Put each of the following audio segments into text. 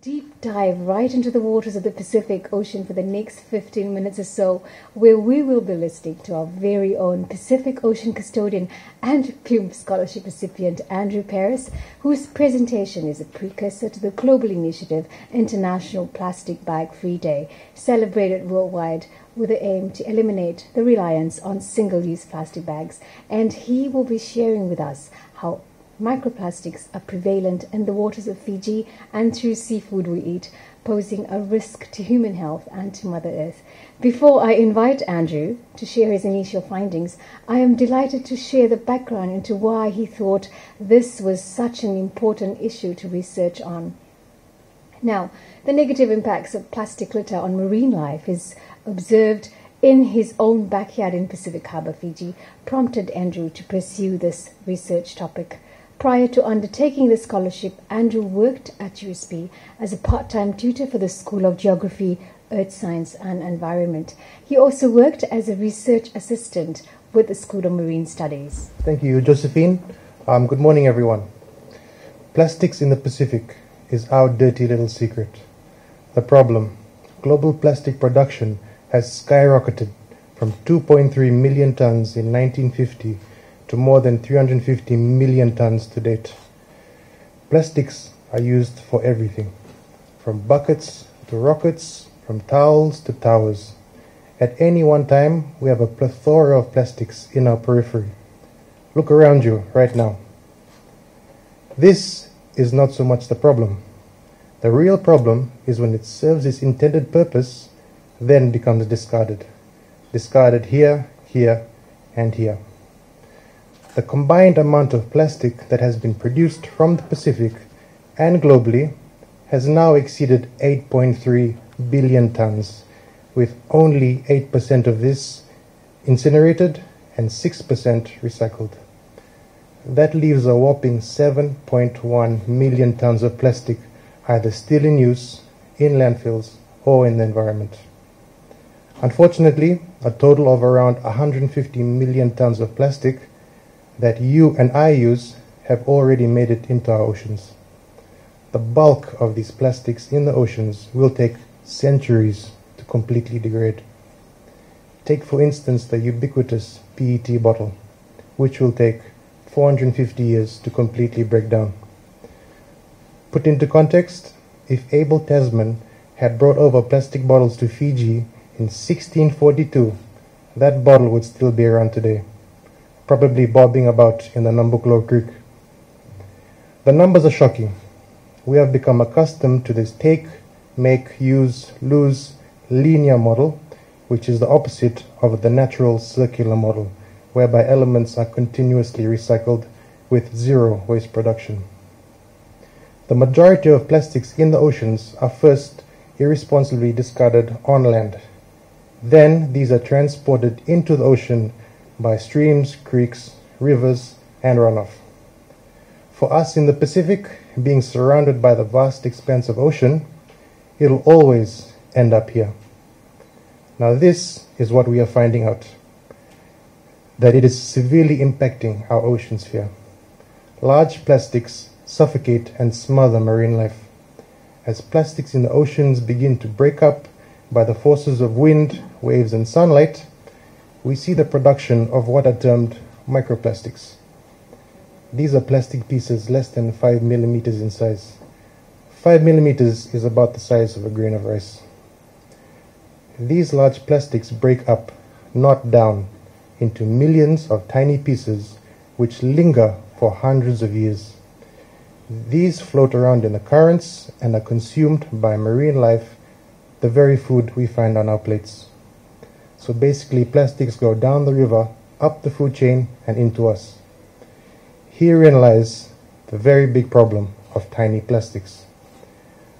deep dive right into the waters of the Pacific Ocean for the next 15 minutes or so, where we will be listening to our very own Pacific Ocean custodian and Plume Scholarship recipient Andrew Paris, whose presentation is a precursor to the global initiative International Plastic Bag Free Day, celebrated worldwide with the aim to eliminate the reliance on single use plastic bags. And he will be sharing with us how Microplastics are prevalent in the waters of Fiji and through seafood we eat, posing a risk to human health and to Mother Earth. Before I invite Andrew to share his initial findings, I am delighted to share the background into why he thought this was such an important issue to research on. Now, the negative impacts of plastic litter on marine life is observed in his own backyard in Pacific Harbour, Fiji, prompted Andrew to pursue this research topic. Prior to undertaking the scholarship, Andrew worked at USP as a part time tutor for the School of Geography, Earth Science and Environment. He also worked as a research assistant with the School of Marine Studies. Thank you, Josephine. Um, good morning, everyone. Plastics in the Pacific is our dirty little secret. The problem global plastic production has skyrocketed from 2.3 million tons in 1950 to more than 350 million tons to date. Plastics are used for everything, from buckets to rockets, from towels to towers. At any one time, we have a plethora of plastics in our periphery. Look around you right now. This is not so much the problem. The real problem is when it serves its intended purpose, then becomes discarded. Discarded here, here, and here. The combined amount of plastic that has been produced from the Pacific and globally has now exceeded 8.3 billion tons, with only 8% of this incinerated and 6% recycled. That leaves a whopping 7.1 million tons of plastic either still in use, in landfills, or in the environment. Unfortunately, a total of around 150 million tons of plastic that you and I use have already made it into our oceans. The bulk of these plastics in the oceans will take centuries to completely degrade. Take, for instance, the ubiquitous PET bottle, which will take 450 years to completely break down. Put into context, if Abel Tasman had brought over plastic bottles to Fiji in 1642, that bottle would still be around today probably bobbing about in the Nambuclo Creek. The numbers are shocking. We have become accustomed to this take, make, use, lose linear model, which is the opposite of the natural circular model, whereby elements are continuously recycled with zero waste production. The majority of plastics in the oceans are first irresponsibly discarded on land. Then these are transported into the ocean by streams, creeks, rivers, and runoff. For us in the Pacific, being surrounded by the vast expanse of ocean, it'll always end up here. Now, this is what we are finding out that it is severely impacting our ocean sphere. Large plastics suffocate and smother marine life. As plastics in the oceans begin to break up by the forces of wind, waves, and sunlight, we see the production of what are termed microplastics. These are plastic pieces less than 5 millimeters in size. 5 millimeters is about the size of a grain of rice. These large plastics break up, not down, into millions of tiny pieces which linger for hundreds of years. These float around in the currents and are consumed by marine life, the very food we find on our plates. So basically, plastics go down the river, up the food chain, and into us. Herein lies the very big problem of tiny plastics.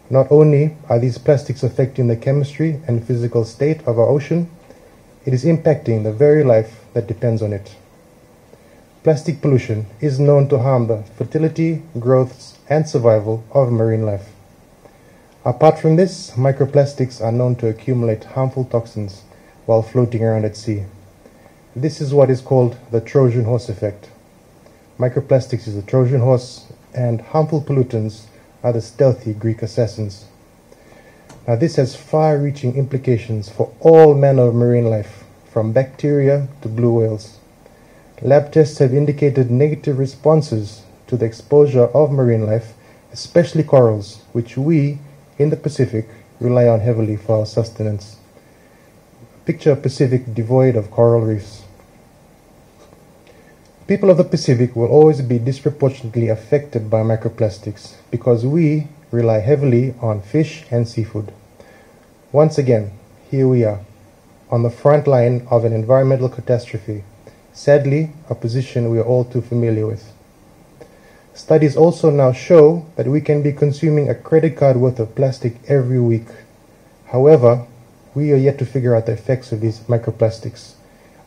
Not only are these plastics affecting the chemistry and physical state of our ocean, it is impacting the very life that depends on it. Plastic pollution is known to harm the fertility, growths, and survival of marine life. Apart from this, microplastics are known to accumulate harmful toxins while floating around at sea. This is what is called the Trojan horse effect. Microplastics is the Trojan horse, and harmful pollutants are the stealthy Greek assassins. Now, this has far reaching implications for all manner of marine life, from bacteria to blue whales. Lab tests have indicated negative responses to the exposure of marine life, especially corals, which we in the Pacific rely on heavily for our sustenance. Picture a Pacific devoid of coral reefs. People of the Pacific will always be disproportionately affected by microplastics because we rely heavily on fish and seafood. Once again, here we are, on the front line of an environmental catastrophe, sadly, a position we are all too familiar with. Studies also now show that we can be consuming a credit card worth of plastic every week. However, we are yet to figure out the effects of these microplastics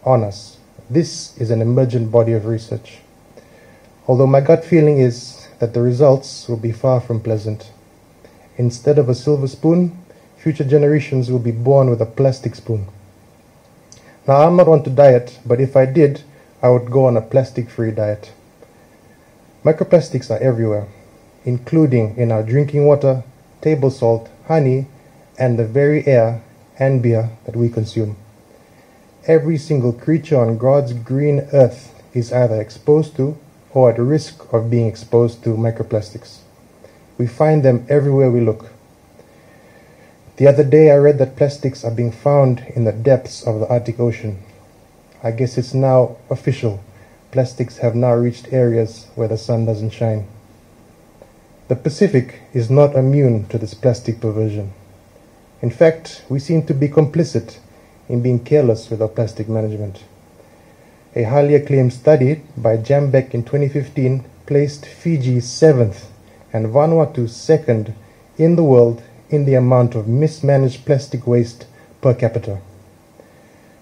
on us this is an emergent body of research. Although my gut feeling is that the results will be far from pleasant. Instead of a silver spoon, future generations will be born with a plastic spoon. Now, I'm not on to diet, but if I did, I would go on a plastic free diet. Microplastics are everywhere, including in our drinking water, table salt, honey, and the very air and beer that we consume every single creature on God's green earth is either exposed to or at risk of being exposed to microplastics. We find them everywhere we look. The other day I read that plastics are being found in the depths of the Arctic Ocean. I guess it's now official. Plastics have now reached areas where the sun doesn't shine. The Pacific is not immune to this plastic perversion. In fact, we seem to be complicit in being careless with our plastic management. A highly acclaimed study by Jambeck in 2015 placed Fiji seventh and Vanuatu second in the world in the amount of mismanaged plastic waste per capita.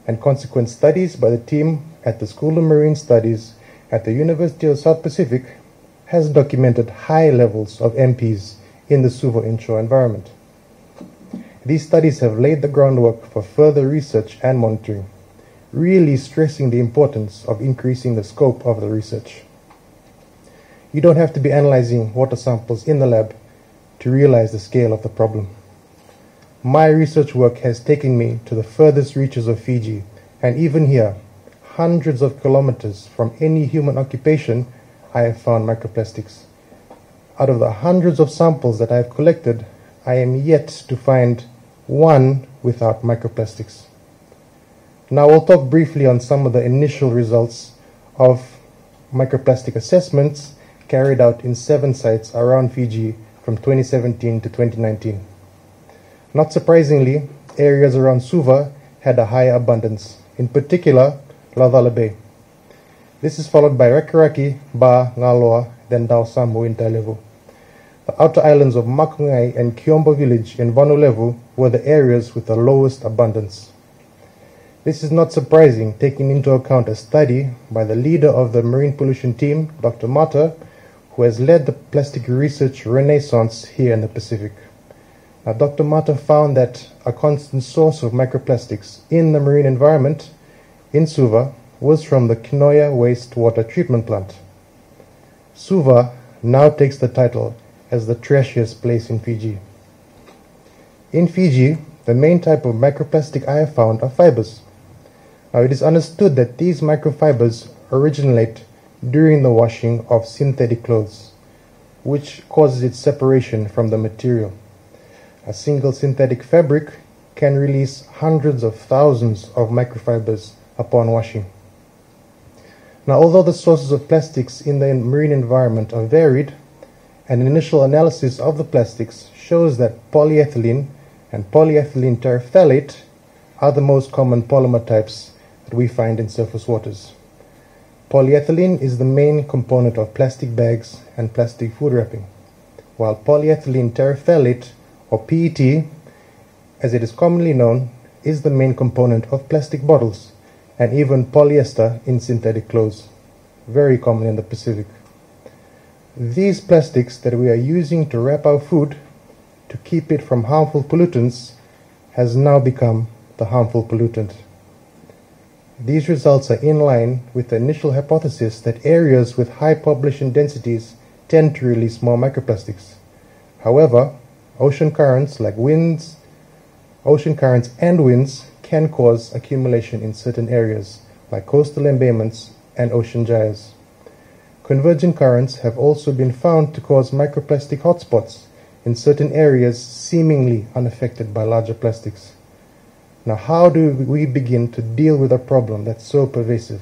And consequent studies by the team at the School of Marine Studies at the University of South Pacific has documented high levels of MPs in the Suva inshore environment. These studies have laid the groundwork for further research and monitoring, really stressing the importance of increasing the scope of the research. You don't have to be analyzing water samples in the lab to realize the scale of the problem. My research work has taken me to the furthest reaches of Fiji, and even here, hundreds of kilometers from any human occupation, I have found microplastics. Out of the hundreds of samples that I have collected, I am yet to find one without microplastics. Now we'll talk briefly on some of the initial results of microplastic assessments carried out in seven sites around Fiji from 2017 to 2019. Not surprisingly, areas around Suva had a high abundance, in particular Laucala Bay. This is followed by Rakiraki, Ba, Ngaloa, then Dao Samu in. The outer islands of Makogai and Kiombo village in Vanua Levu were the areas with the lowest abundance. This is not surprising taking into account a study by the leader of the marine pollution team, Dr. Mata, who has led the plastic research renaissance here in the Pacific. Now, Dr. Mata found that a constant source of microplastics in the marine environment in Suva was from the Kinoya wastewater treatment plant. Suva now takes the title as the trashiest place in Fiji. In Fiji, the main type of microplastic I have found are fibers. Now, it is understood that these microfibers originate during the washing of synthetic clothes, which causes its separation from the material. A single synthetic fabric can release hundreds of thousands of microfibers upon washing. Now, although the sources of plastics in the marine environment are varied, an initial analysis of the plastics shows that polyethylene and polyethylene terephthalate are the most common polymer types that we find in surface waters. Polyethylene is the main component of plastic bags and plastic food wrapping, while polyethylene terephthalate, or PET, as it is commonly known, is the main component of plastic bottles and even polyester in synthetic clothes, very common in the Pacific. These plastics that we are using to wrap our food to keep it from harmful pollutants has now become the harmful pollutant. These results are in line with the initial hypothesis that areas with high population densities tend to release more microplastics. However, ocean currents like winds, ocean currents and winds can cause accumulation in certain areas like coastal embayments and ocean gyres. Convergent currents have also been found to cause microplastic hotspots in certain areas seemingly unaffected by larger plastics. Now, how do we begin to deal with a problem that's so pervasive?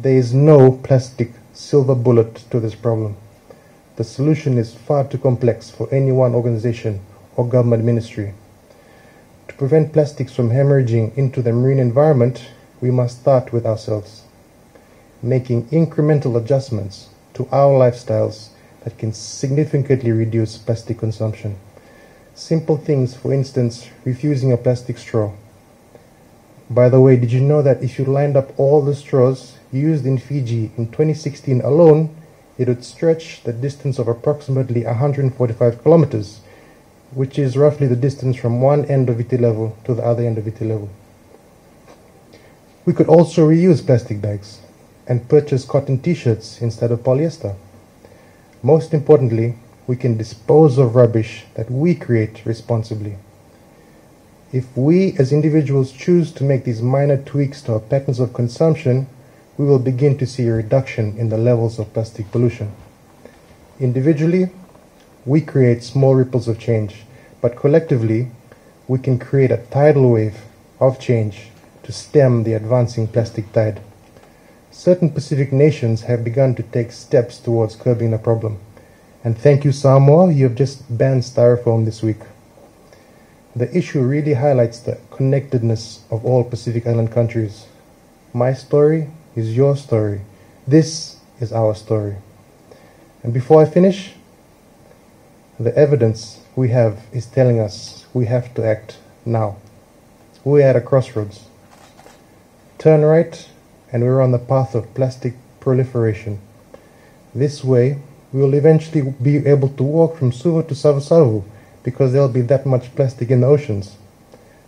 There is no plastic silver bullet to this problem. The solution is far too complex for any one organization or government ministry. To prevent plastics from hemorrhaging into the marine environment, we must start with ourselves, making incremental adjustments to our lifestyles that can significantly reduce plastic consumption. Simple things, for instance, refusing a plastic straw. By the way, did you know that if you lined up all the straws used in Fiji in 2016 alone, it would stretch the distance of approximately 145 kilometers, which is roughly the distance from one end of Viti Levu to the other end of Viti. We could also reuse plastic bags and purchase cotton t-shirts instead of polyester. Most importantly, we can dispose of rubbish that we create responsibly. If we as individuals choose to make these minor tweaks to our patterns of consumption, we will begin to see a reduction in the levels of plastic pollution. Individually, we create small ripples of change, but collectively, we can create a tidal wave of change to stem the advancing plastic tide. Certain Pacific nations have begun to take steps towards curbing the problem. And thank you, Samoa, you have just banned styrofoam this week. The issue really highlights the connectedness of all Pacific Island countries. My story is your story. This is our story. And before I finish, the evidence we have is telling us we have to act now. We're at a crossroads. Turn right, and we're on the path of plastic proliferation. This way, we will eventually be able to walk from Suva to Savusavu because there'll be that much plastic in the oceans.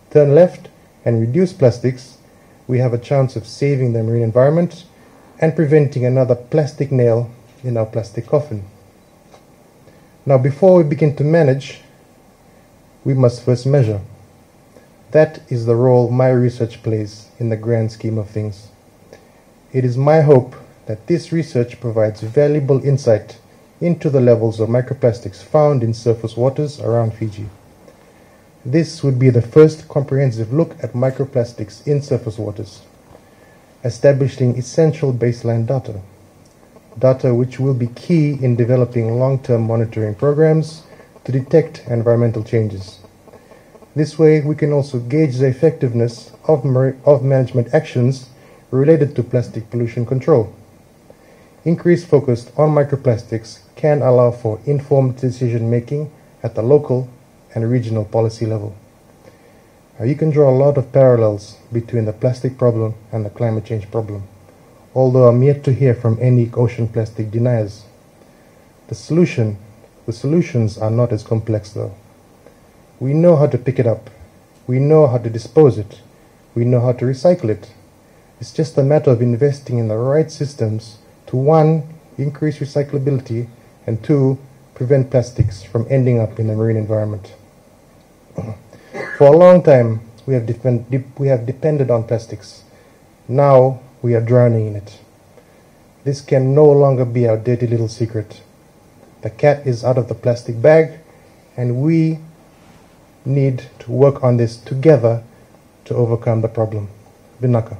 Turn left and reduce plastics, we have a chance of saving the marine environment and preventing another plastic nail in our plastic coffin. Now, before we begin to manage, we must first measure. That is the role my research plays in the grand scheme of things. It is my hope that this research provides valuable insight into the levels of microplastics found in surface waters around Fiji. This would be the first comprehensive look at microplastics in surface waters, establishing essential baseline data, data which will be key in developing long-term monitoring programs to detect environmental changes. This way, we can also gauge the effectiveness of, of management actions related to plastic pollution control. Increased focus on microplastics can allow for informed decision making at the local and regional policy level. You can draw a lot of parallels between the plastic problem and the climate change problem, although I'm yet to hear from any ocean plastic deniers. The solution, the solutions are not as complex though. We know how to pick it up. We know how to dispose it. We know how to recycle it. It's just a matter of investing in the right systems to one, increase recyclability, and two, prevent plastics from ending up in the marine environment. For a long time, we have, we have depended on plastics. Now we are drowning in it. This can no longer be our dirty little secret. The cat is out of the plastic bag, and we need to work on this together to overcome the problem. Vinaka.